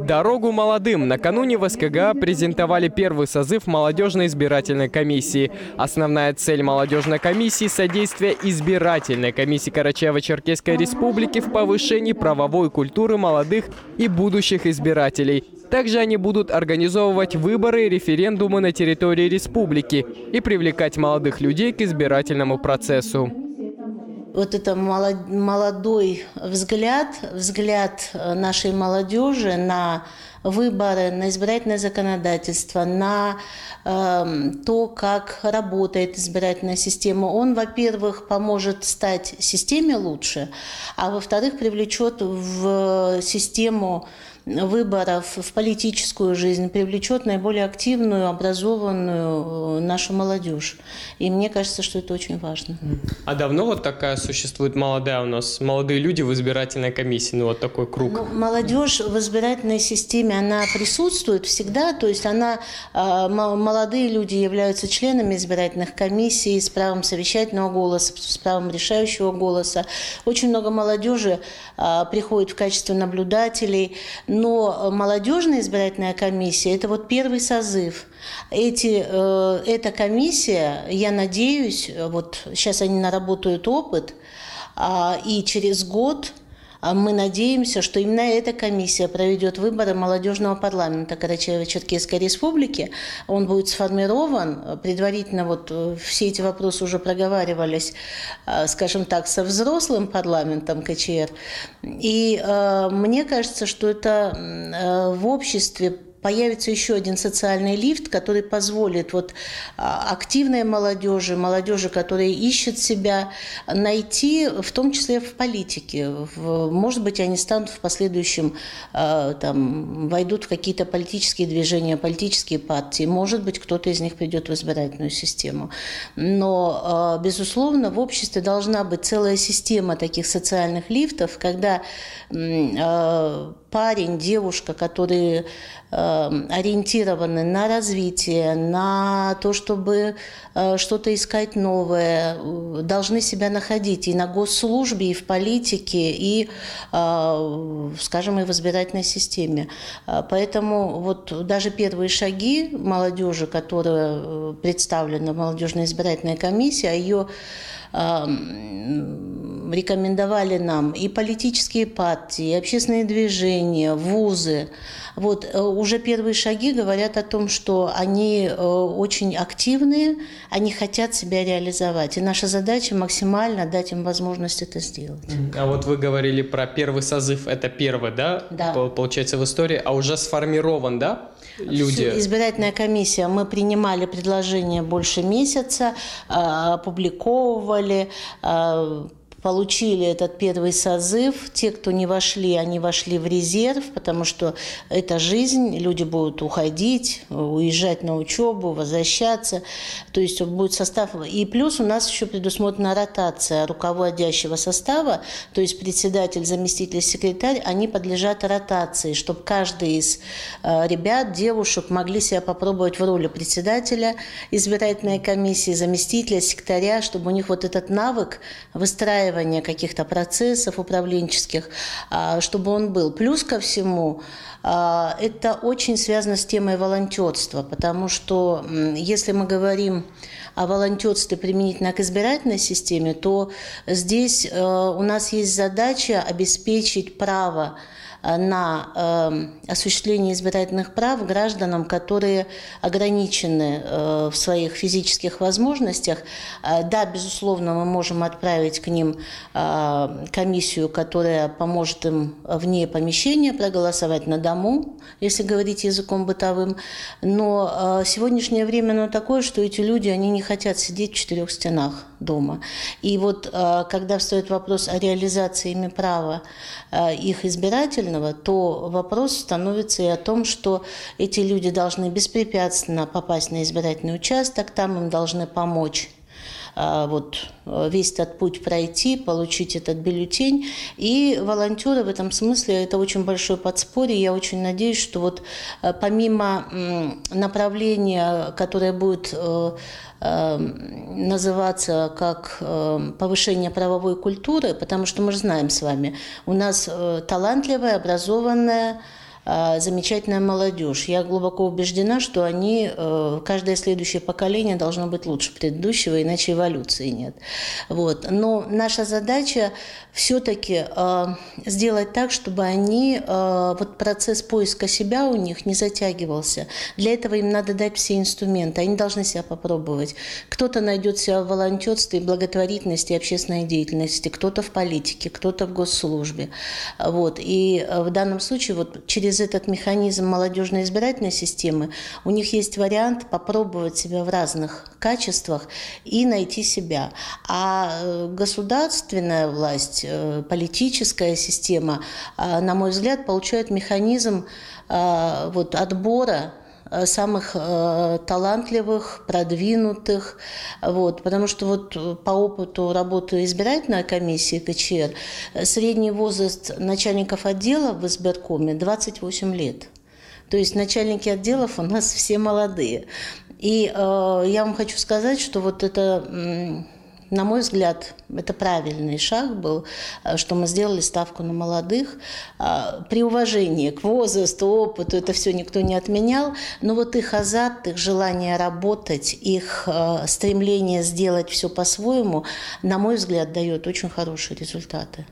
Дорогу молодым. Накануне в СКГ презентовали первый созыв молодежной избирательной комиссии. Основная цель молодежной комиссии – содействие избирательной комиссии Карачаево-Черкесской республики в повышении правовой культуры молодых и будущих избирателей. Также они будут организовывать выборы и референдумы на территории республики и привлекать молодых людей к избирательному процессу вот это молодой взгляд, взгляд э, нашей молодежи на выборы, на избирательное законодательство, на э, то, как работает избирательная система, он, во-первых, поможет стать системе лучше, а во-вторых, привлечет в систему выборов в политическую жизнь привлечет наиболее активную, образованную э, нашу молодежь. И мне кажется, что это очень важно. А давно вот такая существует молодая у нас, молодые люди в избирательной комиссии, ну вот такой круг? Ну, молодежь в избирательной системе, она присутствует всегда, то есть она, э, молодые люди являются членами избирательных комиссий с правом совещательного голоса, с правом решающего голоса. Очень много молодежи э, приходит в качестве наблюдателей, но молодежная избирательная комиссия – это вот первый созыв. Эти, э, эта комиссия, я надеюсь, вот сейчас они наработают опыт, э, и через год – мы надеемся, что именно эта комиссия проведет выборы молодежного парламента Карачаево-Черкесской республики. Он будет сформирован. Предварительно вот э, все эти вопросы уже проговаривались, э, скажем так, со взрослым парламентом КЧР. И э, мне кажется, что это в обществе появится еще один социальный лифт, который позволит вот а, активной молодежи, молодежи, которая ищет себя, найти, в том числе в политике. Может быть, они станут в последующем, а, там, войдут в какие-то политические движения, политические партии. Может быть, кто-то из них придет в избирательную систему. Но, а, безусловно, в обществе должна быть целая система таких социальных лифтов, когда парень, девушка, которые э, ориентированы на развитие, на то, чтобы э, что-то искать новое, э, должны себя находить и на госслужбе, и в политике, и, э, скажем, и в избирательной системе. Э, поэтому вот даже первые шаги молодежи, которая э, представлена в молодежной избирательной комиссии, а ее рекомендовали нам и политические партии, и общественные движения, вузы. Вот э, уже первые шаги говорят о том, что они э, очень активные, они хотят себя реализовать. И наша задача максимально дать им возможность это сделать. А вот вы говорили про первый созыв, это первый, да? Да. Получается в истории, а уже сформирован, да? люди? Избирательная комиссия, мы принимали предложения больше месяца, а, опубликовывали, а, получили этот первый созыв. Те, кто не вошли, они вошли в резерв, потому что это жизнь, люди будут уходить, уезжать на учебу, возвращаться. То есть будет состав. И плюс у нас еще предусмотрена ротация руководящего состава, то есть председатель, заместитель, секретарь, они подлежат ротации, чтобы каждый из э, ребят, девушек могли себя попробовать в роли председателя избирательной комиссии, заместителя, секретаря, чтобы у них вот этот навык выстраивания выстраивания каких-то процессов управленческих, а, чтобы он был. Плюс ко всему, а, это очень связано с темой волонтерства, потому что если мы говорим о волонтерстве применительно к избирательной системе, то здесь э, у нас есть задача обеспечить право на э, осуществление избирательных прав гражданам, которые ограничены э, в своих физических возможностях. Да, безусловно, мы можем отправить к ним комиссию, которая поможет им вне помещения проголосовать на дому, если говорить языком бытовым. Но сегодняшнее время оно такое, что эти люди, они не хотят сидеть в четырех стенах дома. И вот когда встает вопрос о реализации ими права их избирательного, правильного, то вопрос становится и о том, что эти люди должны беспрепятственно попасть на избирательный участок, там им должны помочь вот весь этот путь пройти, получить этот бюллетень. И волонтеры в этом смысле это очень большое подспорье. Я очень надеюсь, что вот э, помимо направления, которое будет э, э, называться как повышение правовой культуры, потому что мы же знаем с вами, у нас талантливая, образованная, э, замечательная молодежь. Я глубоко убеждена, что они, э, каждое следующее поколение должно быть лучше предыдущего, иначе эволюции нет. Вот. Но наша задача все-таки э, сделать так, чтобы они, э, вот процесс поиска себя у них не затягивался. Для этого им надо дать все инструменты, они должны себя попробовать. Кто-то найдет себя в волонтерстве, благотворительности, общественной деятельности, кто-то в политике, кто-то в госслужбе. Вот. И э, в данном случае вот через этот механизм молодежной избирательной системы у них есть вариант попробовать себя в разных качествах и найти себя. А э, государственная власть Э, политическая система, а, на мой взгляд, получает механизм вот, отбора э, самых э, талантливых, продвинутых, вот, потому что вот по опыту работы избирательной комиссии КЧР средний возраст начальников отдела в избиркоме 28 лет. То есть начальники отделов у нас все молодые. И э, я вам хочу сказать, что вот это на мой взгляд, это правильный шаг был, э, что мы сделали ставку на молодых. А, при уважении к возрасту, опыту, это все никто не отменял, но вот их азарт, их желание работать, их э, стремление сделать все по-своему, на мой взгляд, дает очень хорошие результаты.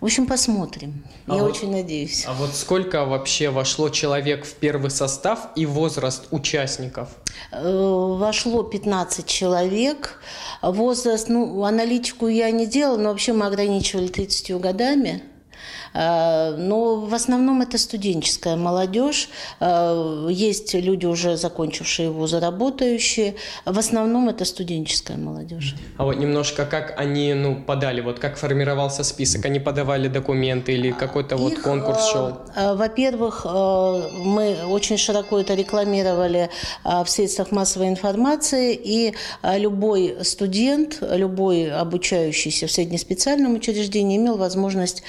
В общем, посмотрим. А Я вот, очень надеюсь. А вот сколько вообще вошло человек в первый состав и возраст участников? Э, вошло 15 человек. Возраст, ну, аналитику я не делала, но вообще мы ограничивали 30 годами. Э, но в основном это студенческая молодежь. Э, есть люди, уже закончившие вузы, работающие. В основном это студенческая молодежь. А вот немножко как они ну, подали, вот как формировался список? Они подавали документы или какой-то вот конкурс э, шел? Во-первых, мы очень широко это рекламировали в средствах массовой информации, и любой студент, любой обучающийся в среднеспециальном учреждении имел возможность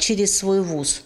через свой вуз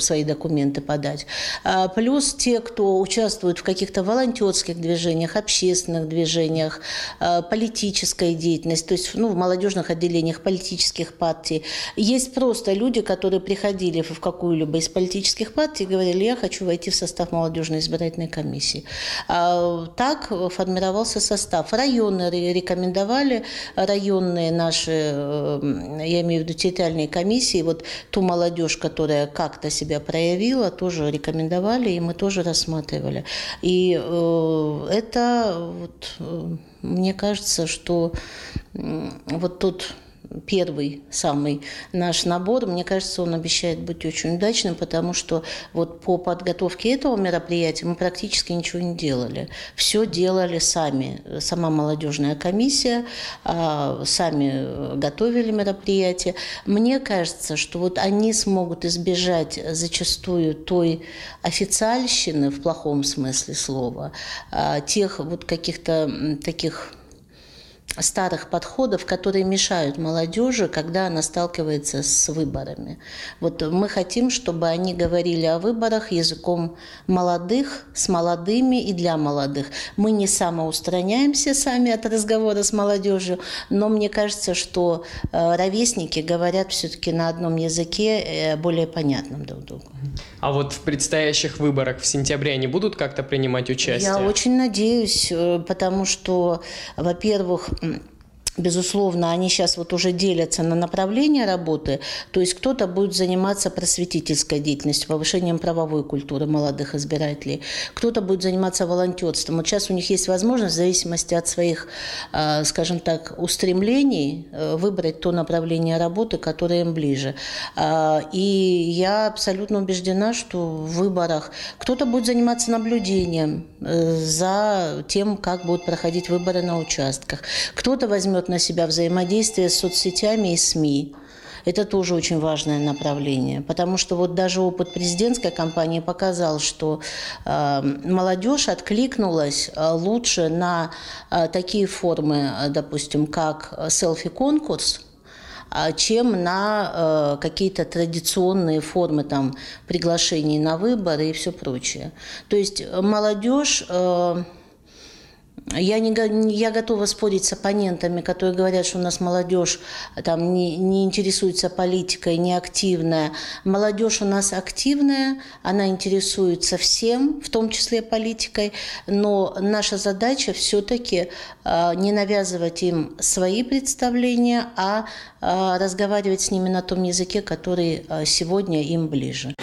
свои документы подать. А плюс те, кто участвует в каких-то волонтерских движениях, общественных движениях, э, политической деятельности, то есть ну, в молодежных отделениях политических партий. Есть просто люди, которые приходили в какую-либо из политических партий и говорили, я хочу войти в состав молодежной избирательной комиссии. А так формировался состав. Районы рекомендовали, районные наши, э, я имею в виду территориальные комиссии, вот ту молодежь, которая как-то себя проявила, тоже рекомендовали, и мы тоже рассматривали. И э, это, вот, э, мне кажется, что вот тот первый самый наш набор, мне кажется, он обещает быть очень удачным, потому что вот по подготовке этого мероприятия мы практически ничего не делали. Все делали сами. Сама молодежная комиссия, а, сами готовили мероприятие. Мне кажется, что вот они смогут избежать зачастую той официальщины в плохом смысле слова, а, тех вот каких-то таких старых подходов, которые мешают молодежи, когда она сталкивается с выборами. Вот мы хотим, чтобы они говорили о выборах языком молодых, с молодыми и для молодых. Мы не самоустраняемся сами от разговора с молодежью, но мне кажется, что э, ровесники говорят все-таки на одном языке, э, более понятном друг другу. А вот в предстоящих выборах в сентябре они будут как-то принимать участие? Я очень надеюсь, э, потому что, во-первых, Безусловно, они сейчас вот уже делятся на направления работы, то есть кто-то будет заниматься просветительской деятельностью, повышением правовой культуры молодых избирателей, кто-то будет заниматься волонтерством. Вот сейчас у них есть возможность в зависимости от своих, а, скажем так, устремлений э, выбрать то направление работы, которое им ближе. А, и я абсолютно убеждена, что в выборах кто-то будет заниматься наблюдением э, за тем, как будут проходить выборы на участках, кто-то возьмет возьмет на себя взаимодействие с соцсетями и СМИ. Это тоже очень важное направление, потому что вот даже опыт президентской кампании показал, что э, молодежь откликнулась э, лучше на э, такие формы, э, допустим, как селфи-конкурс, э, чем на э, какие-то традиционные формы там, приглашений на выборы и все прочее. То есть молодежь... Э, Я, не, я готова спорить с оппонентами, которые говорят, что у нас молодежь там, не, не интересуется политикой, не активная. Молодежь у нас активная, она интересуется всем, в том числе политикой, но наша задача все-таки э, не навязывать им свои представления, а э, разговаривать с ними на том языке, который э, сегодня им ближе.